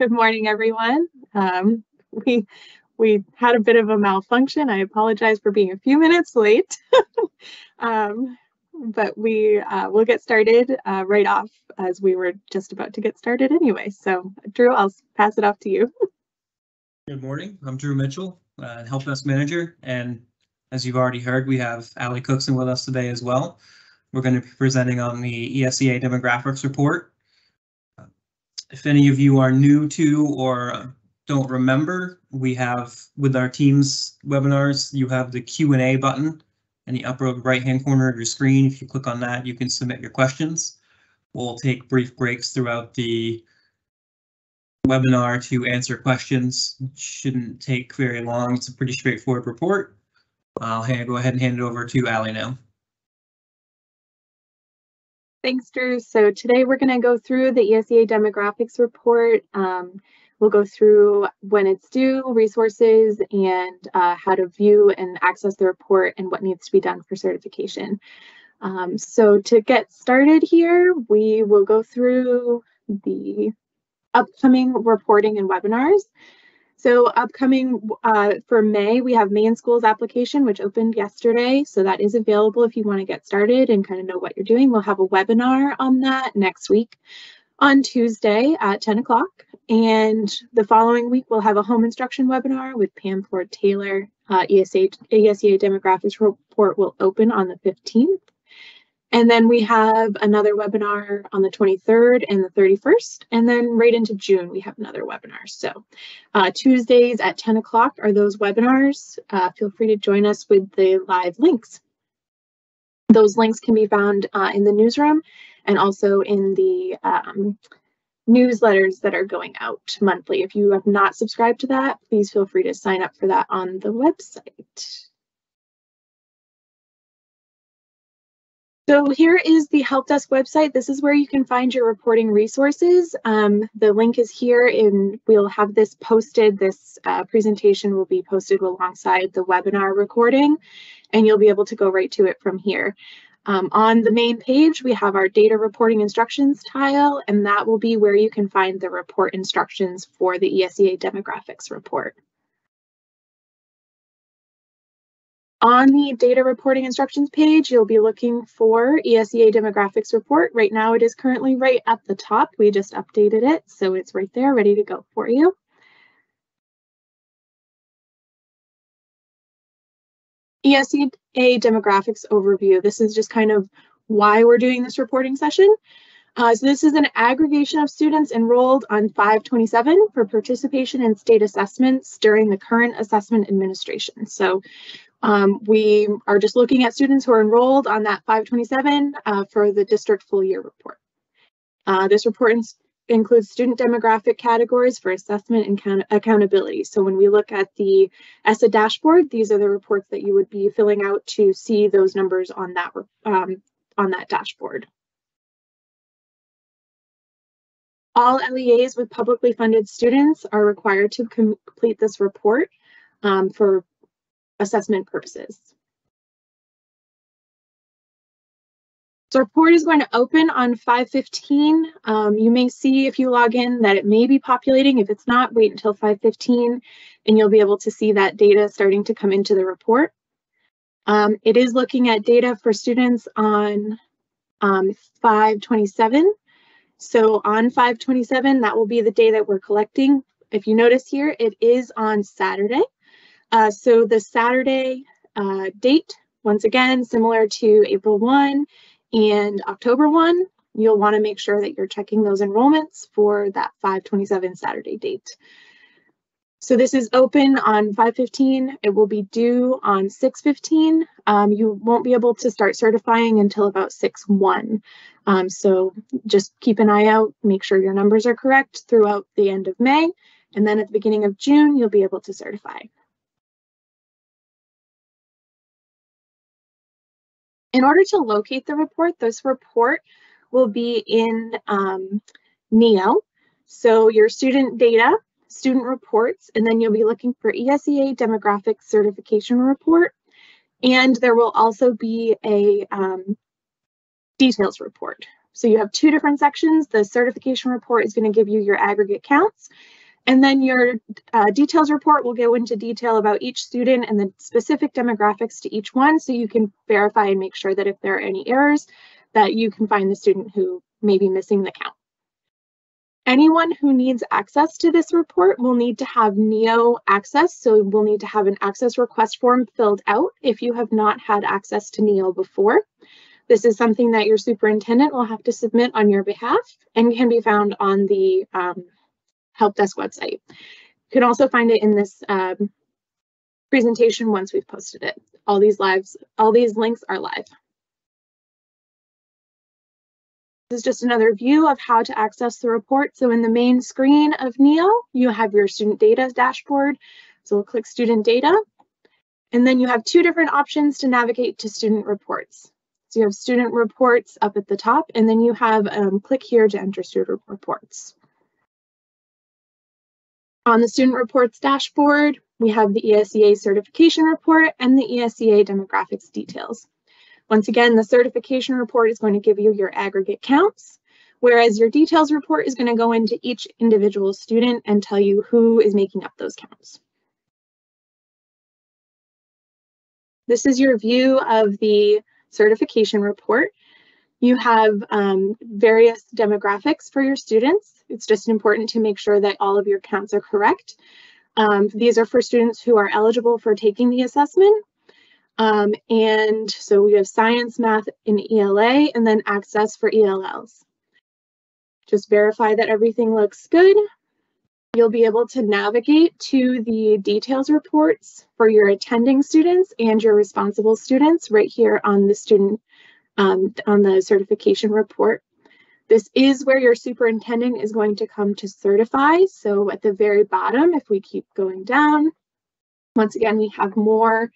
Good morning, everyone. Um, we we had a bit of a malfunction. I apologize for being a few minutes late, um, but we uh, will get started uh, right off as we were just about to get started anyway. So, Drew, I'll pass it off to you. Good morning. I'm Drew Mitchell, uh, Help Desk Manager, and as you've already heard, we have Ali Cookson with us today as well. We're going to be presenting on the ESEA demographics report. If any of you are new to or don't remember, we have with our Teams webinars, you have the Q&A button in the upper right-hand corner of your screen. If you click on that, you can submit your questions. We'll take brief breaks throughout the webinar to answer questions. It shouldn't take very long. It's a pretty straightforward report. I'll hand, go ahead and hand it over to Ali now. Thanks, Drew. So today we're going to go through the ESEA demographics report. Um, we'll go through when it's due, resources, and uh, how to view and access the report and what needs to be done for certification. Um, so to get started here, we will go through the upcoming reporting and webinars. So upcoming uh, for May, we have Maine Schools application, which opened yesterday. So that is available if you want to get started and kind of know what you're doing. We'll have a webinar on that next week on Tuesday at 10 o'clock. And the following week, we'll have a home instruction webinar with Pam Ford Taylor. Uh, ESA, ESEA demographics report will open on the 15th. And then we have another webinar on the 23rd and the 31st. And then right into June, we have another webinar. So uh, Tuesdays at 10 o'clock are those webinars. Uh, feel free to join us with the live links. Those links can be found uh, in the newsroom and also in the um, newsletters that are going out monthly. If you have not subscribed to that, please feel free to sign up for that on the website. So here is the help desk website. This is where you can find your reporting resources. Um, the link is here and we'll have this posted. This uh, presentation will be posted alongside the webinar recording and you'll be able to go right to it from here. Um, on the main page, we have our data reporting instructions tile, and that will be where you can find the report instructions for the ESEA demographics report. On the data reporting instructions page, you'll be looking for ESEA demographics report. Right now it is currently right at the top. We just updated it, so it's right there ready to go for you. ESEA demographics overview. This is just kind of why we're doing this reporting session. Uh, so this is an aggregation of students enrolled on 527 for participation in state assessments during the current assessment administration. So um, we are just looking at students who are enrolled on that 527 uh, for the district full year report. Uh, this report includes student demographic categories for assessment and count accountability. So when we look at the ESSA dashboard, these are the reports that you would be filling out to see those numbers on that um, on that dashboard. All LEAs with publicly funded students are required to complete this report um, for assessment purposes. So report is going to open on 5.15. Um, you may see if you log in that it may be populating. If it's not, wait until 5.15 and you'll be able to see that data starting to come into the report. Um, it is looking at data for students on um, 527. So on 527, that will be the day that we're collecting. If you notice here, it is on Saturday. Uh, so the Saturday uh, date, once again, similar to April 1 and October 1, you'll want to make sure that you're checking those enrollments for that 527 Saturday date. So this is open on 515. It will be due on 615. Um, you won't be able to start certifying until about 6-1. Um, so just keep an eye out, make sure your numbers are correct throughout the end of May. And then at the beginning of June, you'll be able to certify. In order to locate the report, this report will be in um, NEO. So your student data, student reports, and then you'll be looking for ESEA demographic certification report. And there will also be a um, details report. So you have two different sections. The certification report is going to give you your aggregate counts. And then your uh, details report will go into detail about each student and the specific demographics to each one so you can verify and make sure that if there are any errors that you can find the student who may be missing the count. Anyone who needs access to this report will need to have NEO access, so we'll need to have an access request form filled out if you have not had access to NEO before. This is something that your superintendent will have to submit on your behalf and can be found on the um, help desk website. You can also find it in this um, presentation once we've posted it. All these lives, all these links are live. This is just another view of how to access the report. So in the main screen of NEO, you have your student data dashboard. So we'll click student data. And then you have two different options to navigate to student reports. So you have student reports up at the top, and then you have um, click here to enter student reports. On the student reports dashboard, we have the ESEA certification report and the ESEA demographics details. Once again, the certification report is going to give you your aggregate counts, whereas your details report is going to go into each individual student and tell you who is making up those counts. This is your view of the certification report. You have um, various demographics for your students. It's just important to make sure that all of your counts are correct. Um, these are for students who are eligible for taking the assessment um, and so we have science, math, and ELA, and then access for ELLs. Just verify that everything looks good. You'll be able to navigate to the details reports for your attending students and your responsible students right here on the student, um, on the certification report. This is where your superintendent is going to come to certify. So at the very bottom, if we keep going down, once again, we have more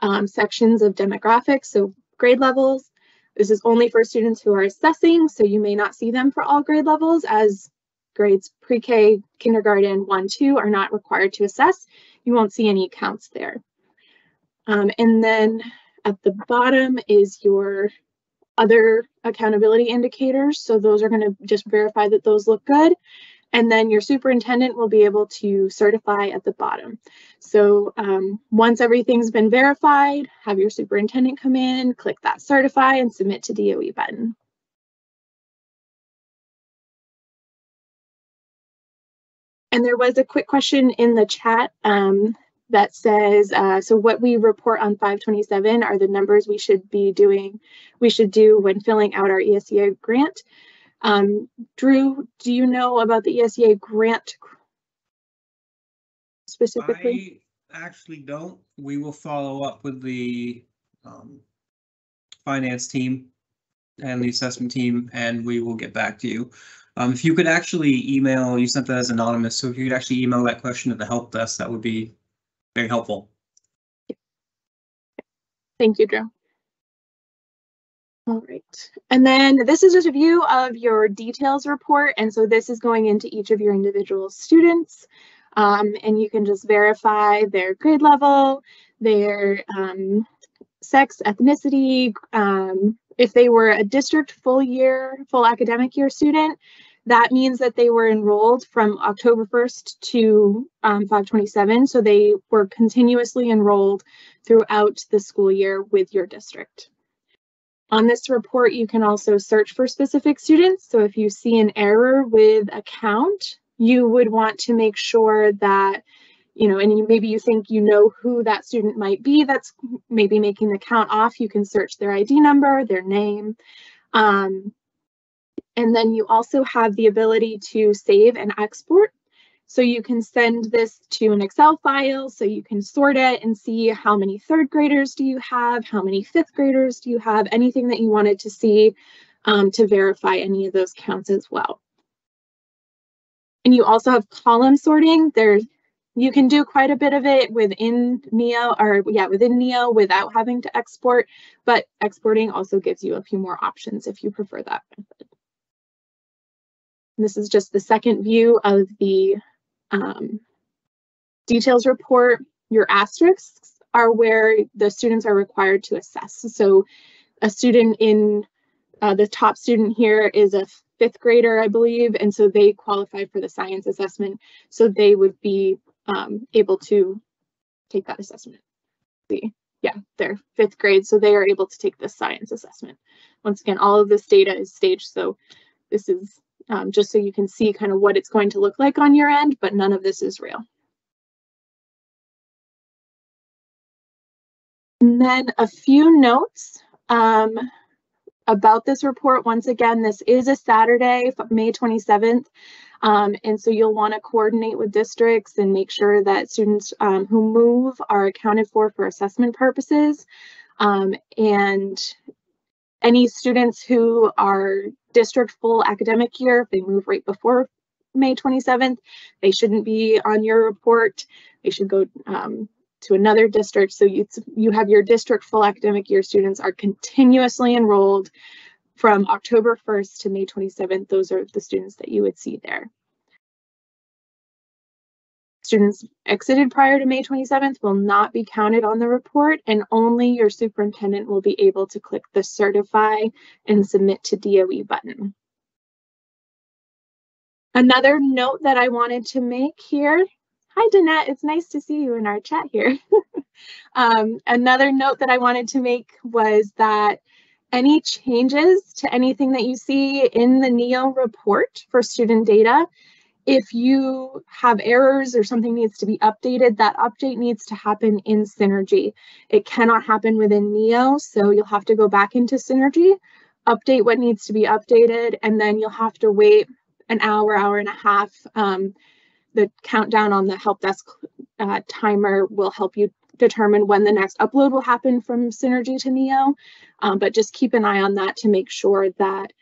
um, sections of demographics, so grade levels. This is only for students who are assessing, so you may not see them for all grade levels as grades pre-K, kindergarten, one, two are not required to assess. You won't see any counts there. Um, and then at the bottom is your other accountability indicators. So those are going to just verify that those look good. And then your superintendent will be able to certify at the bottom. So um, once everything's been verified, have your superintendent come in, click that certify and submit to DOE button. And there was a quick question in the chat um, that says, uh, so what we report on 527 are the numbers we should be doing, we should do when filling out our ESEA grant. Um, Drew, do you know about the ESEA grant specifically? I actually don't. We will follow up with the um, finance team and the assessment team, and we will get back to you. Um, if you could actually email, you sent that as anonymous, so if you could actually email that question to the help desk, that would be very helpful. Thank you, Drew. All right, and then this is just a view of your details report. And so this is going into each of your individual students. Um, and you can just verify their grade level, their um, sex, ethnicity. Um, if they were a district full year, full academic year student, that means that they were enrolled from October 1st to um, 527. So they were continuously enrolled throughout the school year with your district. On this report, you can also search for specific students. So if you see an error with a count, you would want to make sure that, you know, and you, maybe you think you know who that student might be that's maybe making the count off. You can search their ID number, their name. Um, and then you also have the ability to save and export so you can send this to an Excel file so you can sort it and see how many third graders do you have, how many fifth graders do you have, anything that you wanted to see um, to verify any of those counts as well. And you also have column sorting. There's you can do quite a bit of it within Neo or yeah, within Neo without having to export, but exporting also gives you a few more options if you prefer that method. And this is just the second view of the um, details report, your asterisks are where the students are required to assess. So a student in uh, the top student here is a fifth grader, I believe, and so they qualify for the science assessment. So they would be um, able to take that assessment. See, yeah, they're fifth grade, so they are able to take the science assessment. Once again, all of this data is staged, so this is um, just so you can see kind of what it's going to look like on your end, but none of this is real. And then a few notes um, about this report. Once again, this is a Saturday, May 27th. Um, and so you'll want to coordinate with districts and make sure that students um, who move are accounted for for assessment purposes. Um, and any students who are district full academic year, if they move right before May 27th, they shouldn't be on your report. They should go um, to another district. So you, you have your district full academic year students are continuously enrolled from October 1st to May 27th. Those are the students that you would see there. Students exited prior to May 27th will not be counted on the report and only your superintendent will be able to click the certify and submit to DOE button. Another note that I wanted to make here Hi, Danette. It's nice to see you in our chat here. um, another note that I wanted to make was that any changes to anything that you see in the NEO report for student data, if you have errors or something needs to be updated, that update needs to happen in Synergy. It cannot happen within NEO, so you'll have to go back into Synergy, update what needs to be updated, and then you'll have to wait an hour, hour and a half um, the countdown on the help desk uh, timer will help you determine when the next upload will happen from Synergy to Neo. Um, but just keep an eye on that to make sure that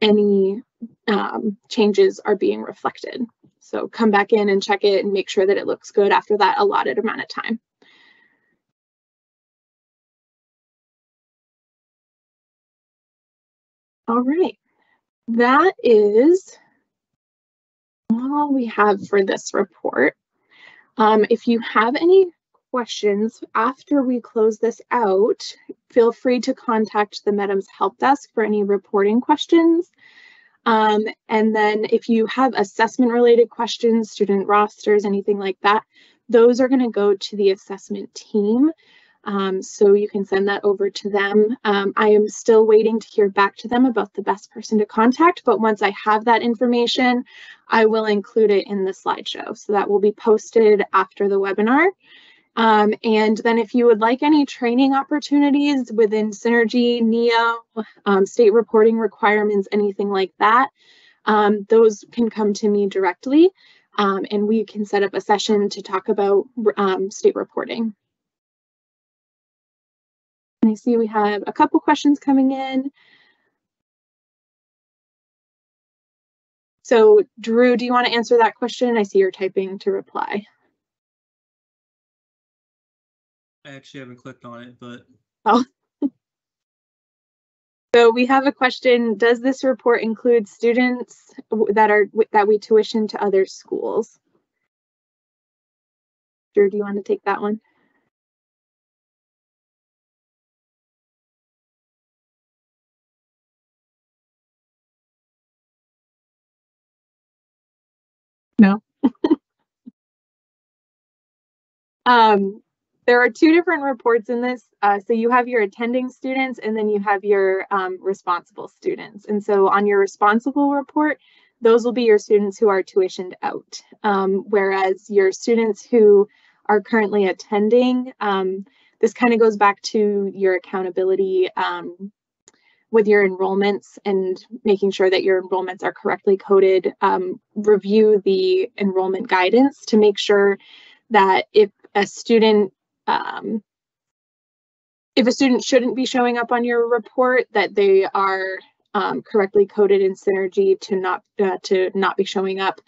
any um, changes are being reflected. So come back in and check it and make sure that it looks good after that allotted amount of time. All right, that is all we have for this report. Um, if you have any questions after we close this out, feel free to contact the MEDMS help desk for any reporting questions. Um, and then if you have assessment related questions, student rosters, anything like that, those are going to go to the assessment team. Um, so you can send that over to them. Um, I am still waiting to hear back to them about the best person to contact, but once I have that information, I will include it in the slideshow. So that will be posted after the webinar. Um, and then if you would like any training opportunities within Synergy, NEO, um, state reporting requirements, anything like that, um, those can come to me directly um, and we can set up a session to talk about state reporting. And I see we have a couple questions coming in. So Drew, do you want to answer that question? I see you're typing to reply. I actually haven't clicked on it, but. Oh. so we have a question. Does this report include students that are that we tuition to other schools? Drew, do you want to take that one? No. um, there are two different reports in this. Uh, so you have your attending students and then you have your um, responsible students. And so on your responsible report, those will be your students who are tuitioned out. Um, whereas your students who are currently attending, um, this kind of goes back to your accountability um, with your enrollments and making sure that your enrollments are correctly coded, um, review the enrollment guidance to make sure that if a student um, if a student shouldn't be showing up on your report, that they are um, correctly coded in Synergy to not uh, to not be showing up.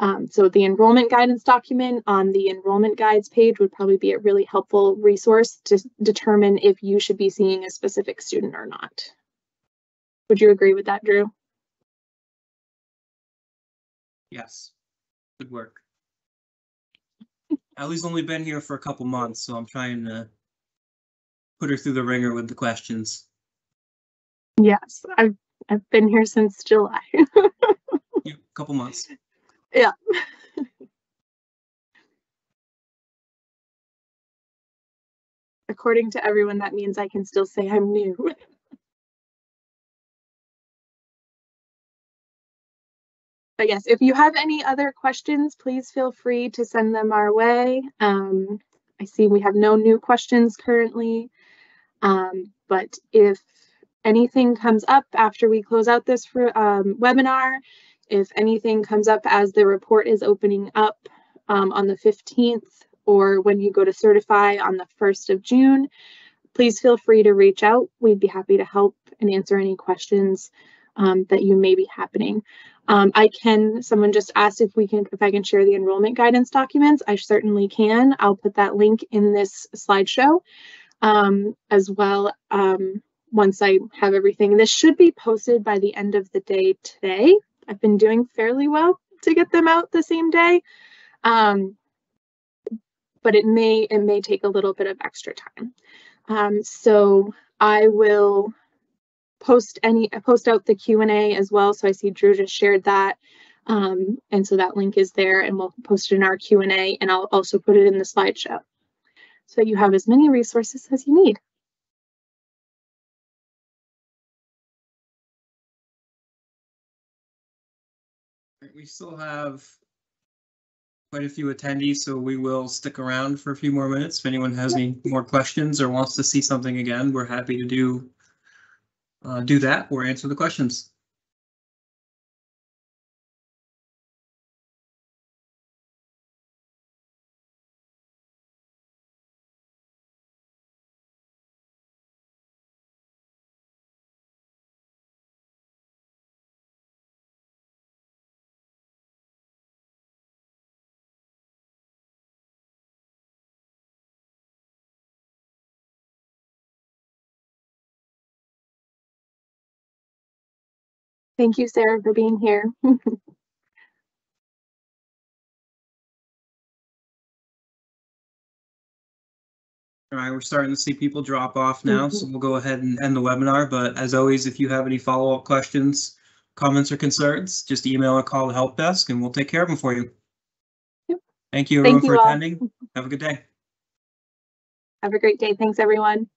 Um, so the enrollment guidance document on the enrollment guides page would probably be a really helpful resource to determine if you should be seeing a specific student or not. Would you agree with that, Drew? Yes, good work. Ellie's only been here for a couple months, so I'm trying to put her through the wringer with the questions. Yes, I've I've been here since July. A couple months. Yeah. According to everyone, that means I can still say I'm new. But yes, if you have any other questions, please feel free to send them our way. Um, I see we have no new questions currently. Um, but if anything comes up after we close out this um, webinar, if anything comes up as the report is opening up um, on the 15th or when you go to certify on the 1st of June, please feel free to reach out. We'd be happy to help and answer any questions um, that you may be happening. Um, I can, someone just asked if we can, if I can share the enrollment guidance documents. I certainly can. I'll put that link in this slideshow um, as well um, once I have everything. This should be posted by the end of the day today. I've been doing fairly well to get them out the same day. Um, but it may it may take a little bit of extra time. Um, so I will post any post out the Q&A as well. So I see Drew just shared that. Um, and so that link is there and we'll post it in our Q&A and I'll also put it in the slideshow. So you have as many resources as you need. We still have quite a few attendees, so we will stick around for a few more minutes. If anyone has any more questions or wants to see something again, we're happy to do Uh, do that or answer the questions. Thank you, Sarah, for being here. All right, we're starting to see people drop off now, so mm-hmm. we'll go ahead and end the webinar. But as always, if you have any follow-up questions, comments, or concerns, just email or call the help desk and we'll take care of them for you. Yep. Thank you Thank everyone for all. attending. Have a good day. Have a great day. Thanks, everyone.